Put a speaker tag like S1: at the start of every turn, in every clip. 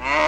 S1: Ah!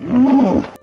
S2: Mm-hmm.